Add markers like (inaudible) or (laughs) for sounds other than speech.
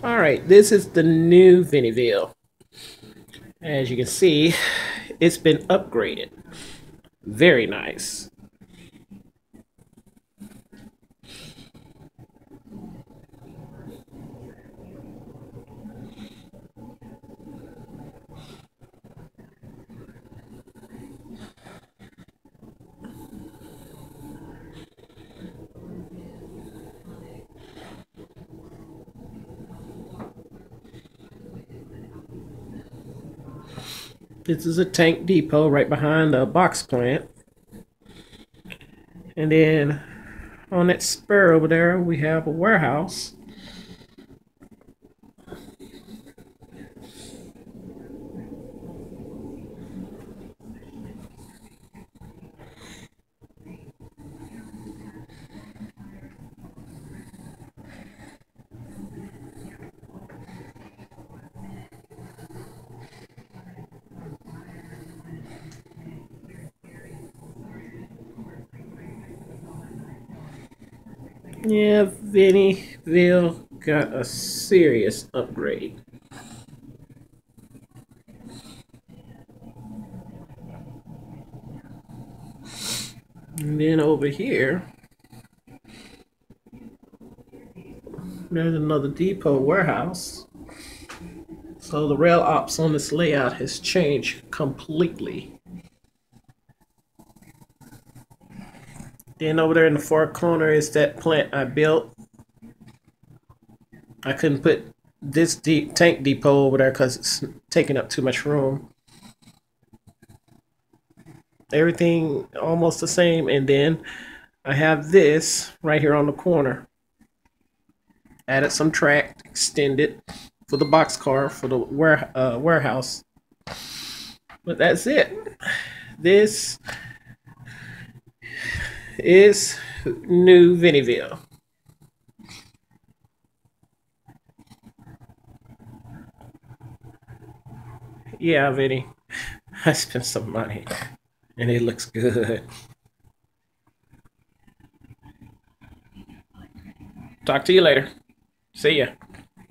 All right, this is the new Vinnyville. As you can see, it's been upgraded. Very nice. This is a tank depot right behind the box plant. And then on that spur over there, we have a warehouse. Yeah, Vinnyville got a serious upgrade. And then over here, there's another depot warehouse. So the rail ops on this layout has changed completely. Then over there in the far corner is that plant I built. I couldn't put this deep tank depot over there because it's taking up too much room. Everything almost the same. And then I have this right here on the corner. Added some track, extended for the box car for the ware, uh, warehouse. But that's it. This is New Vinnyville. Yeah, Vinny, (laughs) I spent some money and it looks good. Talk to you later. See ya.